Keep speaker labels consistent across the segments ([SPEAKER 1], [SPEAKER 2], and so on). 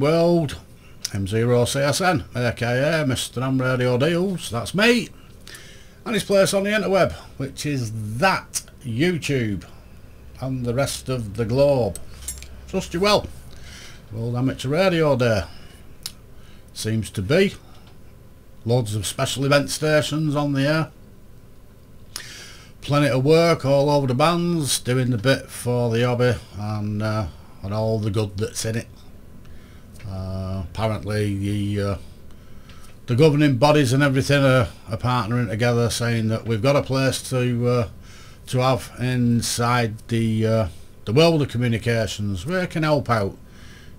[SPEAKER 1] World, M0CSN, aka Mr. Ham Radio Deals, that's me, and his place on the interweb, which is that YouTube and the rest of the globe. Trust you well. World Amateur Radio Day. Seems to be. Loads of special event stations on the air. Plenty of work all over the bands, doing the bit for the hobby and, uh, and all the good that's in it. Uh, apparently the uh, the governing bodies and everything are, are, partnering together saying that we've got a place to uh, to have inside the uh, the world of communications where it can help out.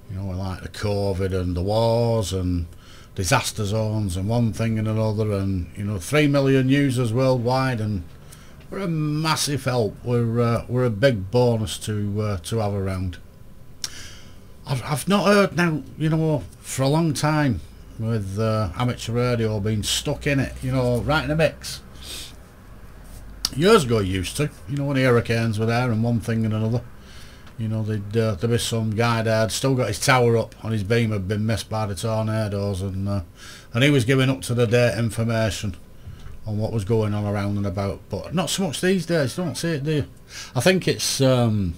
[SPEAKER 1] You know like the COVID and the wars and disaster zones and one thing and another and you know three million users worldwide and we're a massive help. We're uh, we're a big bonus to to have around I've, I've not heard now, you know, for a long time with uh, amateur radio being stuck in it, you know, right in the mix. Years ago used to, you know, when the hurricanes were there and one thing and another. You know, there'd, uh, there'd be some guy there had still got his tower up on his beam had been missed by the tornadoes and uh, and he was giving up to the date information on what was going on around and about. But not so much these days, don't see it, do you? I think it's... Um,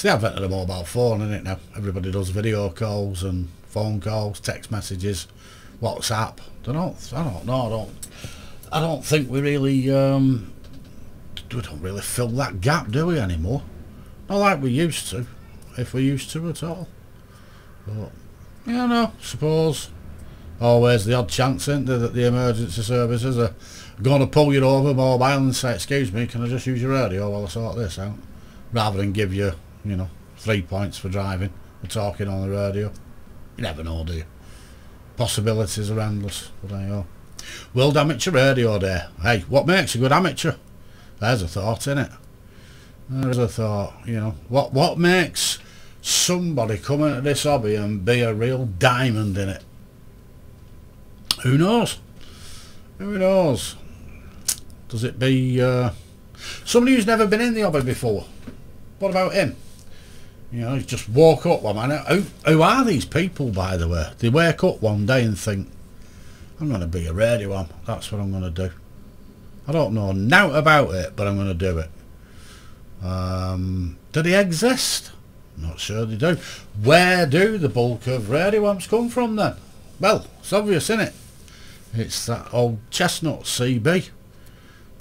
[SPEAKER 1] it's the advent of the mobile phone, isn't it now? Everybody does video calls and phone calls, text messages, WhatsApp. I don't, I don't know. I don't. I don't think we really, um, we don't really fill that gap, do we anymore? Not like we used to, if we used to at all. But yeah, no, suppose always the odd chance, isn't there, that the emergency services are going to pull you over mobile and say, excuse me, can I just use your radio while I sort this out? Rather than give you you know, three points for driving, for talking on the radio. You never know, do you? Possibilities are endless, but there you go. World Amateur Radio Day. Hey, what makes a good amateur? There's a thought in it. There's a thought, you know. What what makes somebody come into this hobby and be a real diamond in it? Who knows? Who knows? Does it be uh, somebody who's never been in the hobby before? What about him? You know, just walk up one man. Who, who are these people, by the way? They wake up one day and think, I'm going to be a radio one. That's what I'm going to do. I don't know now about it, but I'm going to do it. Um, do they exist? Not sure they do. Where do the bulk of radio hams come from then? Well, it's obvious, isn't it? It's that old chestnut CB.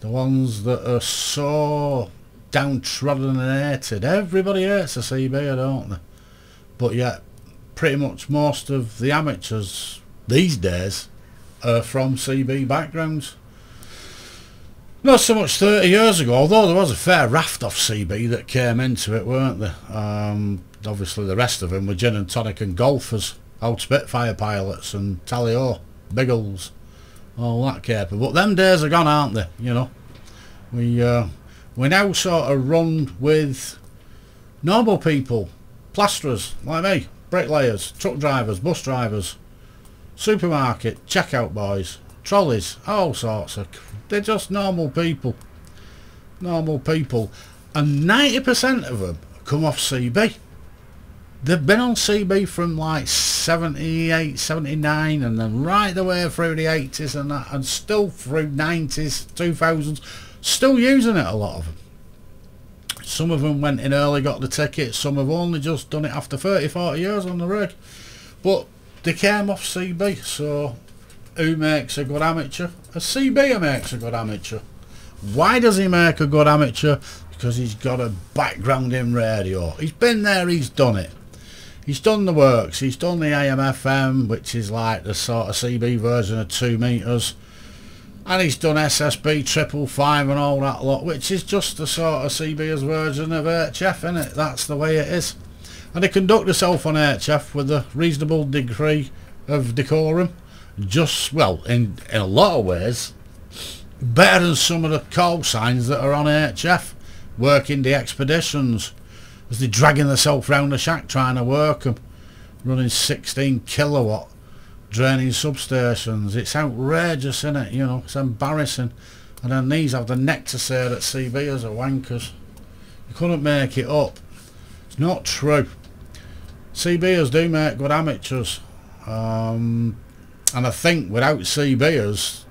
[SPEAKER 1] The ones that are so downtrodden and hated. Everybody hates a CB, don't they? But yet, pretty much most of the amateurs these days are from CB backgrounds. Not so much 30 years ago, although there was a fair raft of CB that came into it, weren't there? Um, obviously the rest of them were gin and tonic and golfers, old Spitfire pilots and Tally-Ho, Biggles, all that caper. But them days are gone, aren't they? You know, we uh, we now sort of run with normal people, plasterers like me, bricklayers, truck drivers, bus drivers, supermarket, checkout boys, trolleys, all sorts of... They're just normal people. Normal people. And 90% of them come off CB. They've been on CB from like 78, 79 and then right the way through the 80s and that and still through 90s, 2000s Still using it, a lot of them. Some of them went in early, got the ticket. Some have only just done it after 30, 40 years on the rig. But they came off CB, so who makes a good amateur? A CB makes a good amateur. Why does he make a good amateur? Because he's got a background in radio. He's been there, he's done it. He's done the works. He's done the AM/FM, which is like the sort of CB version of 2 metres and he's done SSB triple five and all that lot which is just the sort of CB's version of HF isn't it? That's the way it is. And he conduct himself on HF with a reasonable degree of decorum. Just well in, in a lot of ways better than some of the call signs that are on HF working the expeditions. As they're dragging themselves round the shack trying to work them running 16 kilowatt draining substations. It's outrageous, isn't it? You know, it's embarrassing. And then these have the neck to say that CBers are wankers. You couldn't make it up. It's not true. CBers do make good amateurs. Um, and I think without CBers,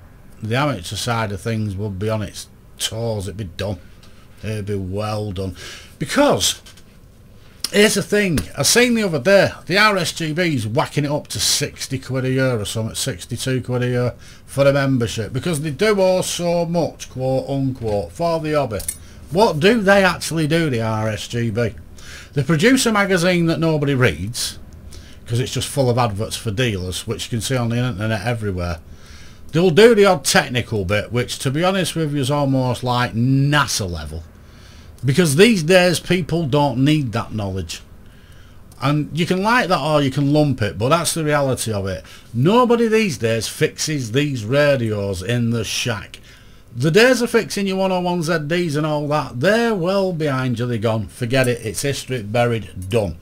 [SPEAKER 1] the amateur side of things would be on its toes. It'd be done. It'd be well done. Because, here's the thing. I seen the other day, the RSGB's whacking it up to 60 quid a year or something, 62 quid a year for the membership. Because they do all so much, quote unquote, for the hobby. What do they actually do, the RSGB? They produce a magazine that nobody reads because it's just full of adverts for dealers which you can see on the internet everywhere. They'll do the odd technical bit which to be honest with you is almost like NASA level because these days people don't need that knowledge and you can like that or you can lump it but that's the reality of it. Nobody these days fixes these radios in the shack. The days of fixing your 101 ZDs and all that, they're well behind you, they're gone. Forget it, it's history buried, done.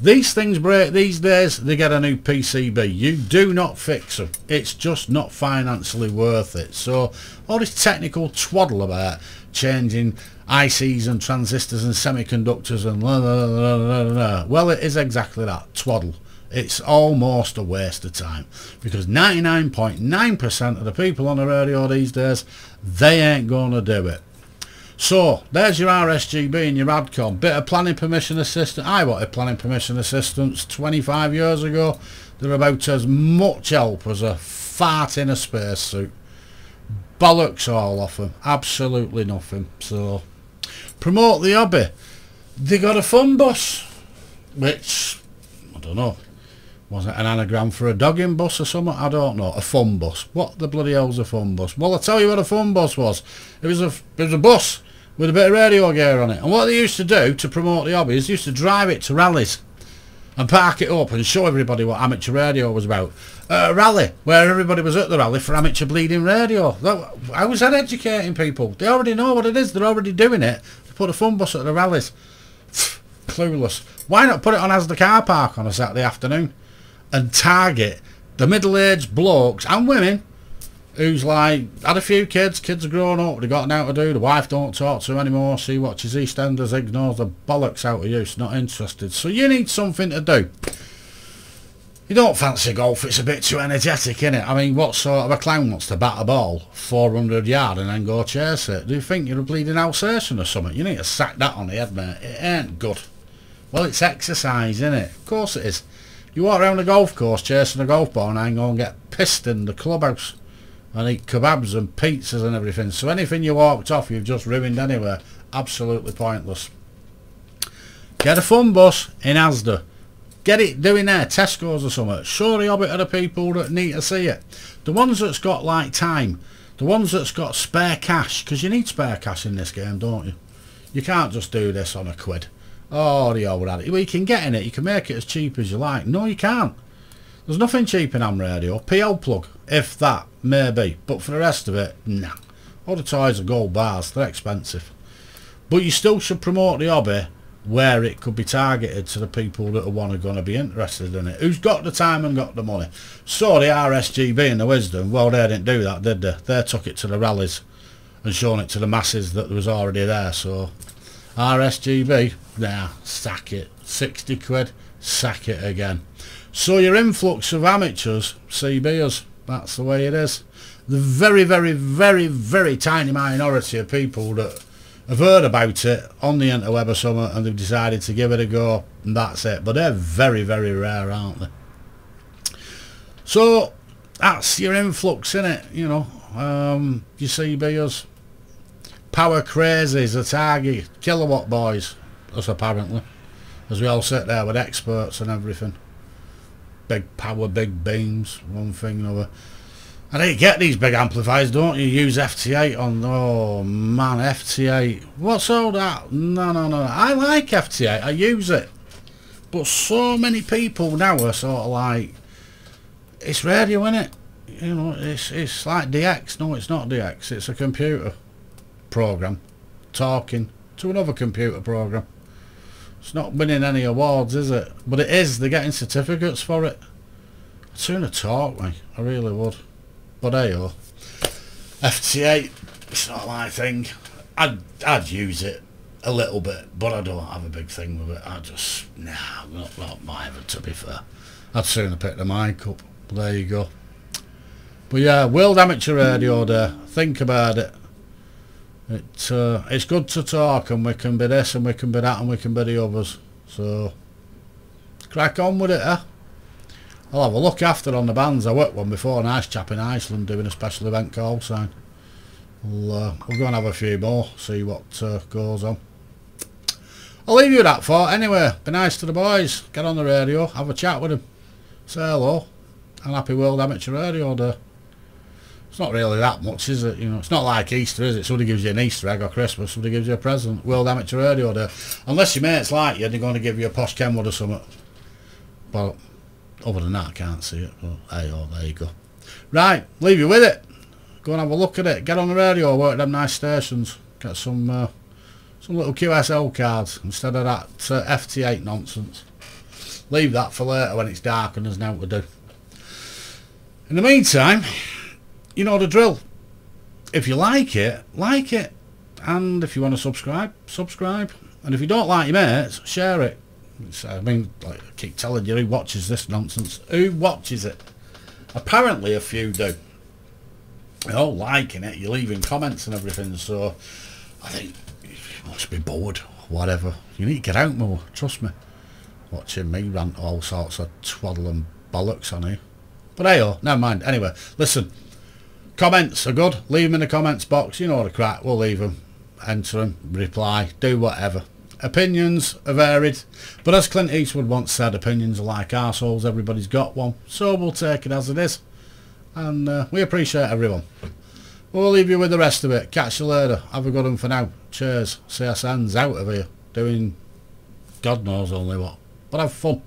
[SPEAKER 1] These things break these days, they get a new PCB. You do not fix them. It's just not financially worth it. So all this technical twaddle about changing ICs and transistors and semiconductors and blah, blah, blah, blah, well it is exactly that, twaddle. It's almost a waste of time because 99.9% of the people on the radio these days they ain't gonna do it. So there's your RSGB and your ADCOM. Bit of planning permission assistance. I wanted planning permission assistance 25 years ago. They're about as much help as a fart in a spacesuit. Bollocks all off them absolutely nothing. So promote the hobby they got a fun bus which I don't know was it an anagram for a dogging bus or something? I don't know. A fun bus. What the bloody hell's a fun bus? Well, I'll tell you what a fun bus was. It was a, it was a bus with a bit of radio gear on it. And what they used to do to promote the hobby is they used to drive it to rallies and park it up and show everybody what amateur radio was about. a rally, where everybody was at the rally for amateur bleeding radio. That, how was that educating people? They already know what it is. They're already doing it. Put a fun bus at the rallies. Clueless. Why not put it on as the car park on a Saturday afternoon? and target the middle-aged blokes and women who's like had a few kids, kids are grown up, they got now to do, the wife don't talk to anymore, she watches EastEnders, ignores the bollocks out of you, she's not interested. So you need something to do. You don't fancy golf, it's a bit too energetic, innit? I mean, what sort of a clown wants to bat a ball 400 yard and then go chase it? Do you think you're a bleeding Alsatian or something? You need to sack that on the head, mate. It ain't good. Well, it's exercise, innit? Of course it is. You walk around the golf course chasing a golf ball and I go and get pissed in the clubhouse and eat kebabs and pizzas and everything. So anything you walked off you've just ruined anyway. Absolutely pointless. Get a fun bus in Asda. Get it doing there, Tesco's or something. Show the hobbit to the people that need to see it. The ones that's got like time. The ones that's got spare cash. Because you need spare cash in this game, don't you? You can't just do this on a quid. Oh, the old addict. Well, you can get in it. You can make it as cheap as you like. No, you can't. There's nothing cheap in ham radio. PL plug, if that, maybe. But for the rest of it, nah. All the toys are gold bars. They're expensive. But you still should promote the hobby where it could be targeted to the people that are one are going to be interested in it. Who's got the time and got the money. So the RSGB and the Wisdom, well, they didn't do that, did they? They took it to the rallies and shown it to the masses that was already there. So RSGB, now sack it. 60 quid, sack it again. So your influx of amateurs, CBers, that's the way it is. The very, very, very, very tiny minority of people that have heard about it on the interweb or and they've decided to give it a go and that's it. But they're very, very rare, aren't they? So that's your influx in it, you know. Um, see, CBers, Power crazies, the target, kilowatt boys, us apparently. As we all sit there with experts and everything. Big power, big beams, one thing and another. And you get these big amplifiers, don't you? Use FT8 on, oh man, FT8. What's all that? No, no, no. I like FT8, I use it. But so many people now are sort of like, it's radio, isn't it? You know, it's, it's like DX. No, it's not DX, it's a computer program talking to another computer program. It's not winning any awards, is it? But it is. They're getting certificates for it. I'd sooner talk, me. I really would. But hey, oh. FT8, it's not my thing. I'd, I'd use it. a little bit, but I don't have a big thing with it. I just, nah, not, not my ever, to be fair. I'd sooner pick the mic up. There you go. But yeah, World Amateur Radio Day. Think about it. It uh, it's good to talk, and we can be this, and we can be that, and we can be the others. So crack on with it, eh? I'll have a look after on the bands. I worked one before, a nice chap in Iceland doing a special event call sign. We'll, uh, we'll go and have a few more, see what uh, goes on. I'll leave you that for anyway. Be nice to the boys. Get on the radio, have a chat with them. Say hello. And happy World Amateur Radio Day. It's not really that much, is it? You know, it's not like Easter, is it? Somebody gives you an Easter egg or Christmas, somebody gives you a present. World Amateur Radio Day. Unless your mates like you, they're going to give you a posh Kenwood or something. Well, other than that, I can't see it. But hey, oh, there you go. Right, leave you with it. Go and have a look at it. Get on the radio, work them nice stations. Get some uh, some little QSL cards instead of that uh, FT8 nonsense. Leave that for later when it's dark and there's nothing to do. In the meantime, you know the drill. If you like it, like it. And if you want to subscribe, subscribe. And if you don't like your mates, share it. It's, I mean, like, I keep telling you, who watches this nonsense? Who watches it? Apparently a few do. They're all liking it, you're leaving comments and everything, so I think you must be bored, whatever. You need to get out more, trust me. Watching me rant all sorts of twaddle and bollocks on here. But hey, oh, never mind. Anyway, listen, comments are good. Leave them in the comments box. You know the crack. We'll leave them. Enter them. Reply. Do whatever. Opinions are varied. But as Clint Eastwood once said, opinions are like arseholes. Everybody's got one. So we'll take it as it is. And uh, we appreciate everyone. We'll leave you with the rest of it. Catch you later. Have a good one for now. Cheers. CSN's out of here. Doing God knows only what. But have fun.